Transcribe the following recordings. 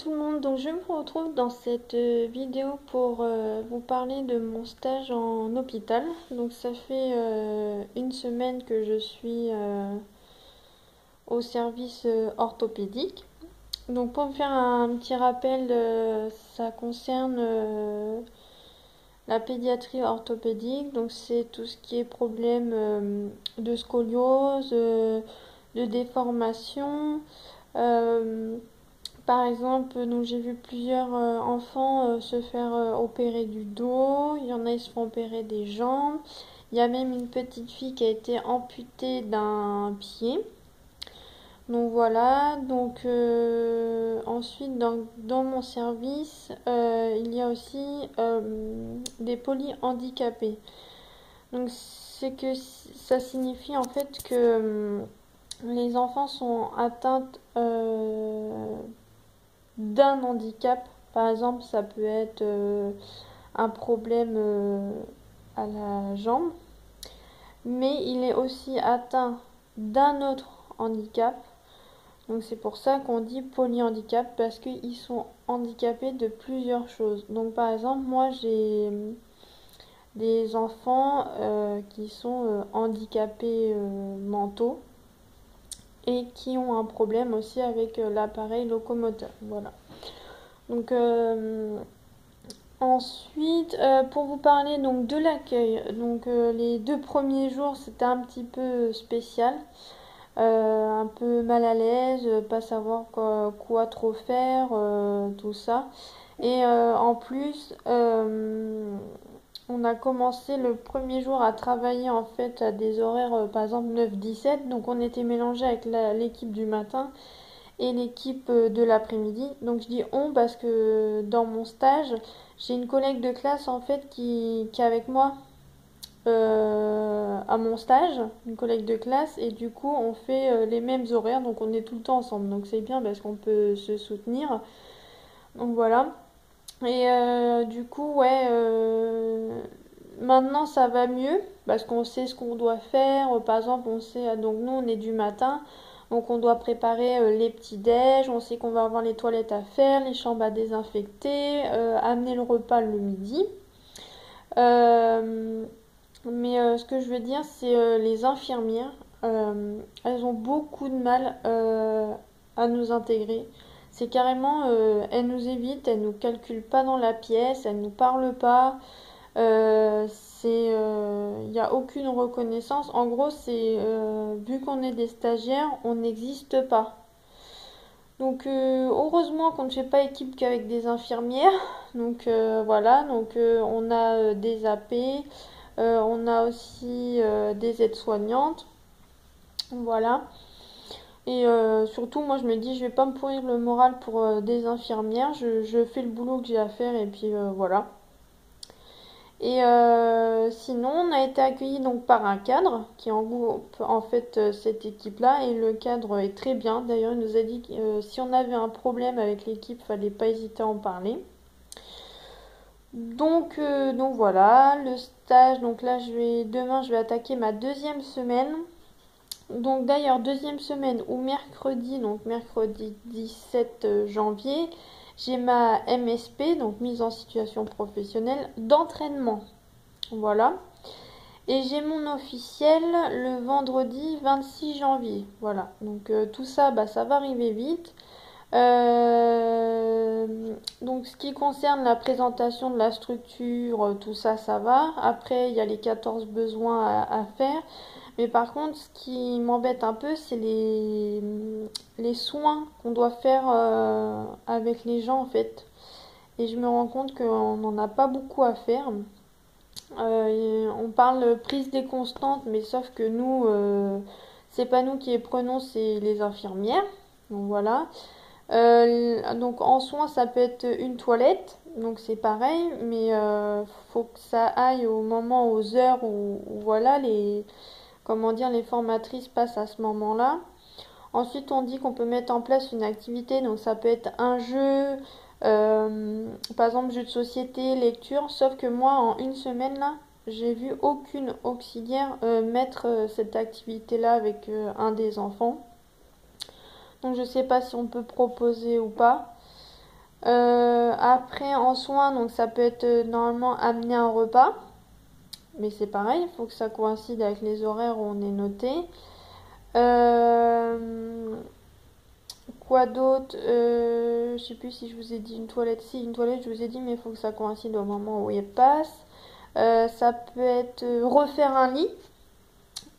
tout le monde, donc je me retrouve dans cette euh, vidéo pour euh, vous parler de mon stage en hôpital. Donc ça fait euh, une semaine que je suis au service orthopédique. Donc pour vous faire un petit rappel, ça concerne la pédiatrie orthopédique. Donc c'est tout ce qui est problème de scoliose, de déformation. Par exemple, donc j'ai vu plusieurs euh, enfants euh, se faire euh, opérer du dos, il y en a qui se font opérer des jambes, il y a même une petite fille qui a été amputée d'un pied. Donc voilà, donc ensuite dans, dans, mon service, il y a aussi des polyhandicapés. Donc c'est que ça signifie en fait que les enfants sont atteints d'un handicap. Par exemple, ça peut être euh, un problème euh, à la jambe, mais il est aussi atteint d'un autre handicap. Donc c'est pour ça qu'on dit polyhandicap parce qu'ils sont handicapés de plusieurs choses. Donc par exemple, moi j'ai des enfants euh, qui sont handicapés mentaux et qui ont un problème aussi avec euh, l'appareil locomoteur. Voilà. Donc euh, ensuite, euh, pour vous parler donc de l'accueil, donc les deux premiers jours c'était un petit peu spécial. un peu mal à l'aise, pas savoir quoi, quoi trop faire, tout ça. Et en plus, on a commencé le premier jour à travailler en fait à des horaires euh, par exemple 9-17 donc on était mélangé avec l'équipe du matin et l'équipe euh, de l'après-midi. Donc je dis on parce que dans mon stage j'ai une collègue de classe en fait qui, est avec moi euh, à mon stage une collègue de classe. Et du coup on fait les mêmes horaires. Donc on est tout le temps ensemble. Donc c'est bien parce qu'on peut se soutenir. Donc voilà et euh, du coup, ouais, euh, maintenant ça va mieux parce qu'on sait ce qu'on doit faire. Par exemple, on sait, donc nous on est du matin, donc on doit préparer euh, les petits déj, on sait qu'on va avoir les toilettes à faire, les chambres à désinfecter, amener le repas le midi. mais ce que je veux dire, c'est les infirmières, elles ont beaucoup de mal à nous intégrer. C'est carrément, euh, elle nous évite, elle nous calcule pas dans la pièce, elle nous parle pas. Euh, c'est, il euh, n'y a aucune reconnaissance. En gros, c'est vu qu'on est des stagiaires, on n'existe pas. Donc heureusement qu'on ne fait pas équipe qu'avec des infirmières. Donc voilà, donc on a des AP, on a aussi des aides-soignantes. Voilà. Et euh, surtout, moi, je me dis, je vais pas me pourrir le moral pour euh, des infirmières. Je, fais le boulot que j'ai à faire et puis euh, voilà. Et sinon, on a été accueillis donc par un cadre qui engloupe en fait cette équipe-là et le cadre est très bien. D'ailleurs, il nous a dit que si on avait un problème avec l'équipe, fallait pas hésiter à en parler. Donc, donc voilà, le stage. Donc là, je vais demain, je vais attaquer ma deuxième semaine. Donc d'ailleurs, deuxième semaine ou mercredi, donc mercredi 17 euh, janvier, j'ai ma MSP, donc mise en situation professionnelle d'entraînement. Voilà. Et j'ai mon officiel le vendredi 26 janvier. Voilà. Donc euh, tout ça, bah, ça va arriver vite. Euh, donc ce qui concerne la présentation de la structure, tout ça, ça va. Après, il y a les 14 besoins à faire. Mais par contre, ce qui m'embête un peu, c'est les, les soins qu'on doit faire euh, avec les gens en fait. Et je me rends compte qu'on n'en a pas beaucoup à faire. Euh, on parle prise des constantes, mais sauf que nous, euh, c'est pas nous qui les prenons, c'est les infirmières. Donc voilà. donc en soins, ça peut être une toilette, donc c'est pareil, mais faut que ça aille au moment, aux heures où voilà les comment dire, les formatrices passent à ce moment-là. Ensuite, on dit qu'on peut mettre en place une activité, donc ça peut être un jeu, euh, par exemple jeu de société, lecture, sauf que moi, en une semaine, là, j'ai vu aucune auxiliaire euh, mettre euh, cette activité-là avec un des enfants. Donc je ne sais pas si on peut proposer ou pas. après, en soins, donc ça peut être normalement amener un repas. Mais c'est pareil, il faut que ça coïncide avec les horaires où on est noté. Quoi d'autre? Je sais plus si je vous ai dit une toilette. Si, une toilette, je vous ai dit, mais il faut que ça coïncide au moment où il passe. ça peut être refaire un lit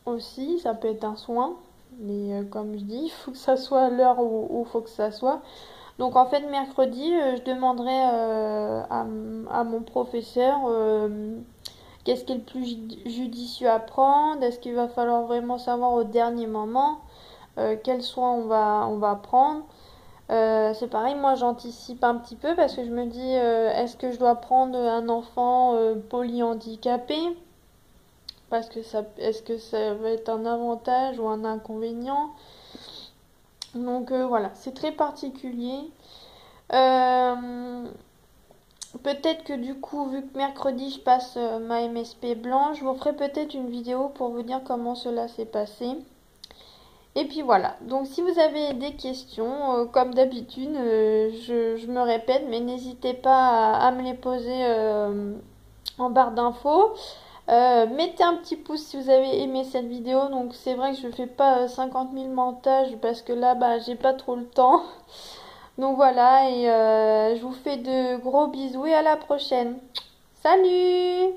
aussi, ça peut être un soin. Mais euh, comme je dis, il faut que ça soit à l'heure où il faut que ça soit. Donc en fait, mercredi, euh, je demanderai euh, à, mon professeur qu'est-ce qui est le plus judicieux à prendre? Est-ce qu'il va falloir vraiment savoir au dernier moment quel soin on va, on va prendre? c'est pareil, moi j'anticipe un petit peu parce que je me dis est-ce que je dois prendre un enfant polyhandicapé? Parce que ça, est-ce que ça va être un avantage ou un inconvénient? Donc euh, voilà, c'est très particulier. Euh, peut-être que du coup, vu que mercredi je passe euh, ma MSP blanche, je vous ferai peut-être une vidéo pour vous dire comment cela s'est passé. Et puis voilà, donc si vous avez des questions, comme d'habitude, je, me répète, mais n'hésitez pas à, me les poser en barre d'infos. Euh, mettez un petit pouce si vous avez aimé cette vidéo. Donc c'est vrai que je ne fais pas 50 000 montages parce que là, bah, j'ai pas trop le temps. Donc voilà, et euh, je vous fais de gros bisous et à la prochaine. Salut